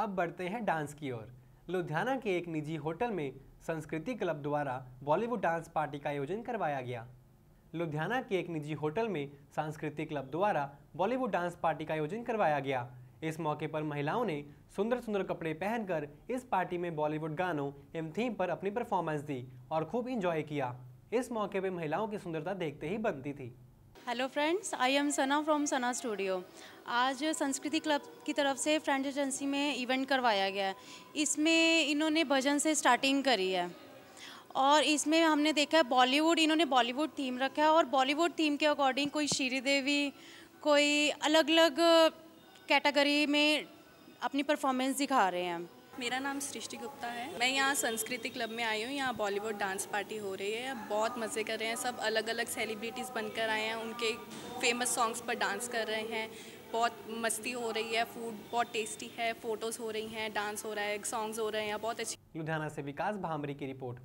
अब बढ़ते हैं डांस की ओर। लुधियाना के एक निजी होटल में संस्कृति क्लब द्वारा बॉलीवुड डांस पार्टी का आयोजन करवाया गया। लुधियाना के एक निजी होटल में सांस्कृतिक क्लब द्वारा बॉलीवुड डांस पार्टी का आयोजन करवाया गया। इस मौके पर महिलाओं ने सुंदर सुंदर कपड़े पहनकर इस पार्टी में बॉलीवुड गानों एवं थीम पर अपनी परफॉर्मेंस दी और खूब इंजॉय किया। इस मौके पर महिलाओं की सुंदरता देखते ही बनती थी। Hello friends I am Sana from Sana studio आज संस्कृति क्लब की तरफ़ से फ्रेंड एजेंसी में इवेंट करवाया गया है। इसमें इन्होंने भजन से स्टार्टिंग करी है। और इसमें हमने देखा है बॉलीवुड इन्होंने बॉलीवुड थीम रखा है और बॉलीवुड थीम के अकॉर्डिंग कोई श्री देवी कोई अलग अलग कैटेगरी में अपनी परफॉर्मेंस दिखा रहे हैं। मेरा नाम सृष्टि गुप्ता है। मैं यहाँ संस्कृति क्लब में आई हूँ। यहाँ बॉलीवुड डांस पार्टी हो रही है। बहुत मज़े कर रहे हैं। सब अलग अलग सेलिब्रिटीज़ बनकर आए हैं। उनके फ़ेमस सॉन्ग्स पर डांस कर रहे हैं। बहुत मस्ती हो रही है। फ़ूड बहुत टेस्टी है। फ़ोटोज़ हो रही हैं। डांस हो रहा है। सॉन्ग्स हो रहे हैं। बहुत अच्छी लुधियाना से विकास भामरी की रिपोर्ट।